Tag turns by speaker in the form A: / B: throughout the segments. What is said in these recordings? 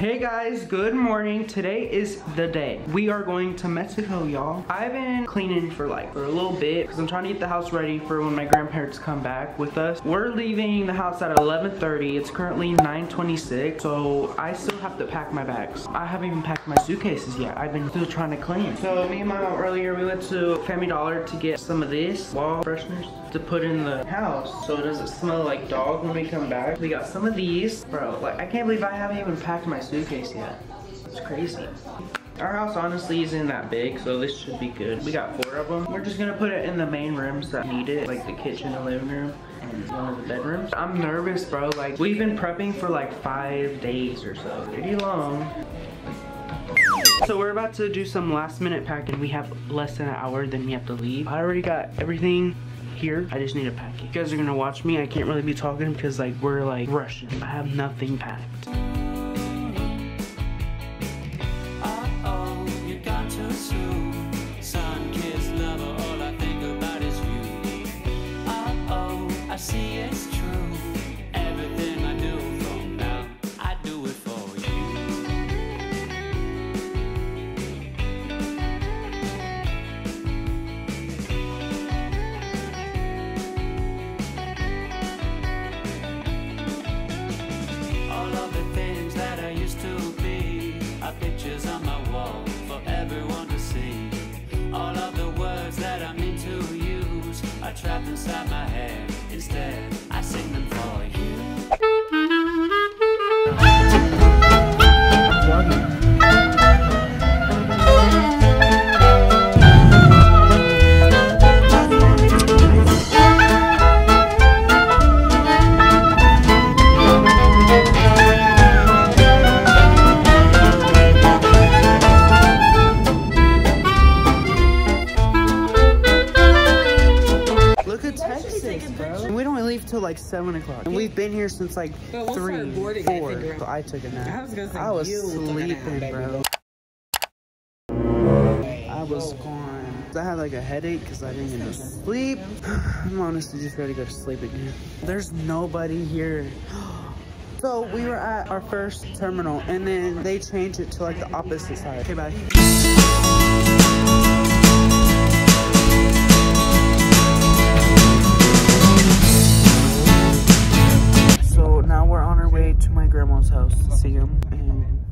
A: Hey guys, good morning. Today is the day. We are going to Mexico, y'all. I've been cleaning for like, for a little bit because I'm trying to get the house ready for when my grandparents come back with us. We're leaving the house at 11.30. It's currently 9.26, so I still have to pack my bags. I haven't even packed my suitcases yet. I've been still trying to clean. So me and my mom earlier, we went to Family Dollar to get some of this wall fresheners to put in the house so it doesn't smell like dog when we come back. We got some of these. Bro, like I can't believe I haven't even packed my suitcase yet. It's crazy. Our house honestly isn't that big, so this should be good. We got four of them. We're just gonna put it in the main rooms that need it, like the kitchen and living room bedrooms. I'm nervous, bro. Like, we've been prepping for like five days or so. Pretty long. So we're about to do some last minute packing. We have less than an hour, then we have to leave. I already got everything here. I just need to pack it. You guys are gonna watch me. I can't really be talking because like we're like rushing. I have nothing packed.
B: Pictures on my wall for everyone to see. All of the words that I mean to use are trapped inside my head. Instead, I sing them for you.
A: Seven o'clock. And we've been here since like
C: But we'll
A: three,
C: start boarding, I
A: four.
C: think,
A: So I took a nap.
C: I was gonna say
A: I was
C: you took a nap,
A: sleeping,
C: baby.
A: bro. I was gone. I had like a headache because I didn't get no sleep. I'm honestly just ready to go to sleep again. There's nobody here. So we were at our first terminal and then they changed it to like the opposite side. Okay, bye.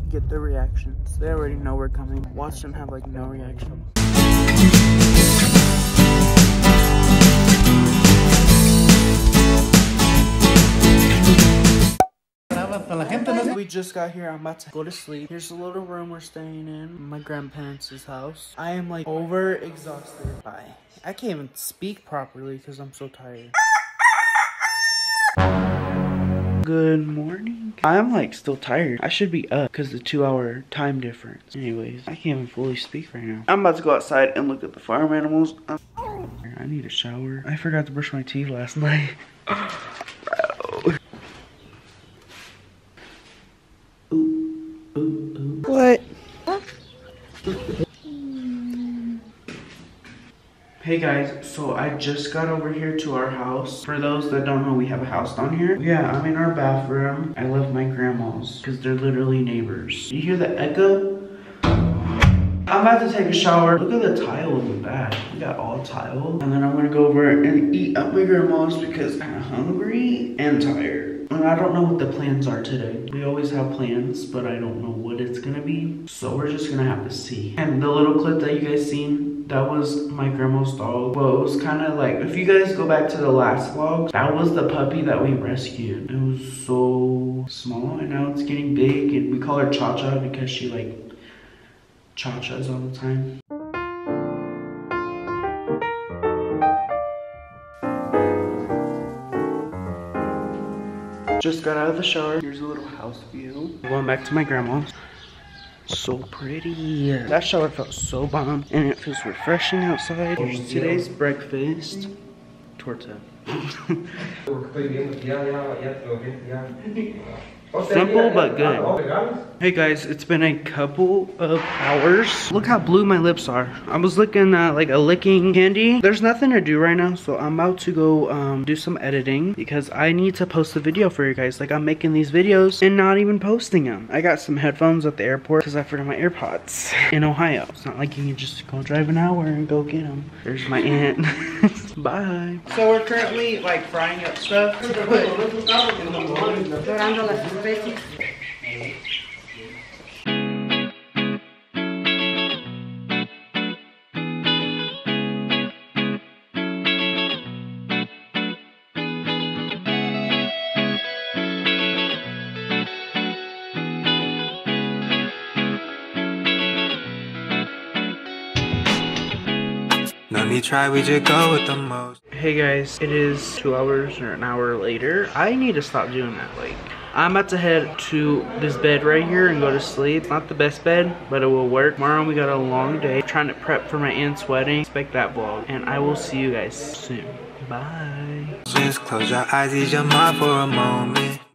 A: Get their reactions. They already know we're coming. Watch them have like no reaction. We just got here. I'm about to go to sleep. Here's the little room we're staying in. My grandparents' house. I am like over exhausted. I, I can't even speak properly because I'm so tired. Good morning. I'm like still tired. I should be up because the two hour time difference. Anyways, I can't even fully speak right now. I'm about to go outside and look at the farm animals. Um, I need a shower. I forgot to brush my teeth last night. Hey guys, so I just got over here to our house. For those that don't know, we have a house down here. Yeah, I'm in our bathroom. I love my grandma's because they're literally neighbors. You hear the echo? I'm about to take a shower. Look at the tile in the back. We got all tile. And then I'm gonna go over and eat at my grandma's because I'm hungry and tired. I don't know what the plans are today. We always have plans, but I don't know what it's gonna be. So we're just gonna have to see. And the little clip that you guys seen, that was my grandma's dog. Well, it was kind of like, if you guys go back to the last vlog, that was the puppy that we rescued. It was so small and now it's getting big and we call her Cha-Cha because she like cha-chas all the time. Just got out of the shower. Here's a little house view. Going back to my grandma's. So pretty. That shower felt so bomb and it feels refreshing outside. Here's today's breakfast. Torta. Simple but good. Hey guys, it's been a couple of hours. Look how blue my lips are. I was looking at like a licking candy. There's nothing to do right now, so I'm about to go um, do some editing because I need to post a video for you guys. Like I'm making these videos and not even posting them. I got some headphones at the airport because I forgot my AirPods in Ohio. It's not like you can just go drive an hour and go get them. There's my aunt. Bye. So we're currently like frying up stuff to put in the mold.
D: No need try, we just go with the most.
A: Hey guys, it is two hours or an hour later. I need to stop doing that. Like, I'm about to head to this bed right here and go to sleep. Not the best bed, but it will work. Tomorrow we got a long day. trying to prep for my aunt's wedding. Expect that vlog. And I will see you guys soon. Bye.
D: Just close your eyes, ease your mind for a moment.